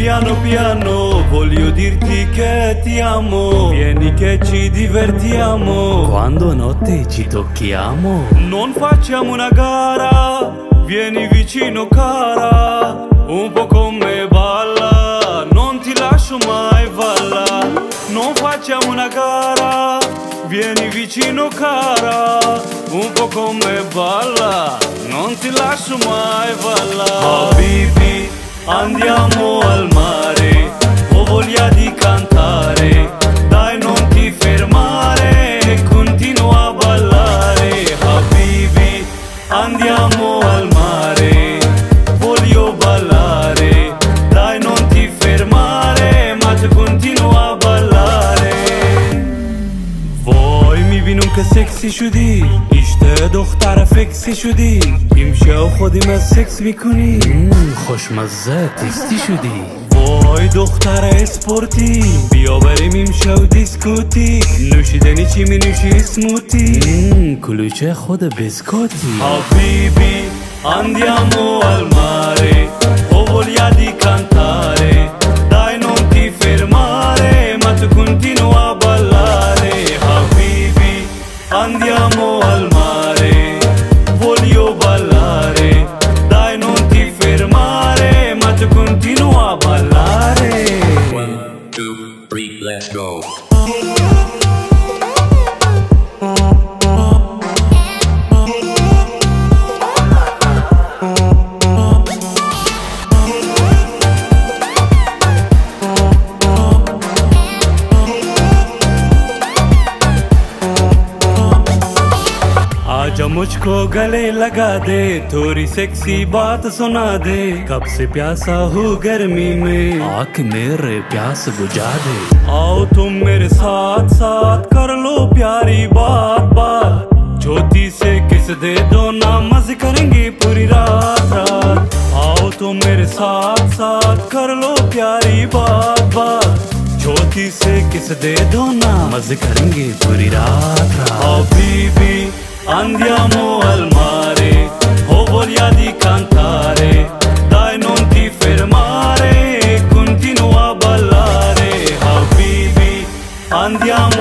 piano piano voglio dirti che ti amo. Vieni che ci divertiamo. Quando notte ci tocchiamo. Non facciamo una gara Vieni vicino cara. Un po' con me balla Non ti lascio mai balla. Non facciamo una gara Vieni vicino cara. Un po' con me balla Non ti lascio mai balla. Habibi andiamo al mare Ho voglia di cantare. Dai non ti fermare Continua a ballare. Habibi andiamo می‌بینم که سکسی شدی. بیشتر دختر فکسی شدی. امشه خودیم از سکس می‌کنی. خوشمزه تیستی شدی. وای دختر اسپورتی. بیا بریم امشب دیسکوتی. نوشیدنی چی می نوشی اسموتی کلوچه خود بسکوتی. Habibi andiamo al mare Ho voglia di cantare الغم والمرض आजा मुझको गले लगा दे थोड़ी सेक्सी बात सुना दे। कब से प्यासा हूँ गर्मी में। आके मेरे प्यास बुझा दे। आओ तुम मेरे साथ साथ कर लो प्यारी बात बात। ज्योति से किस दे दो ना मज़े करेंगे पूरी रात रात। आओ तुम मेरे साथ साथ कर लो प्यारी बात बात। ज्योति से किस दे दो ना मज़े करेंगे पूरी रात रात। Habibi, andiamo al mare, ho voglia di cantare, dai non ti fermare, continua a ballare. Habibi, andiamo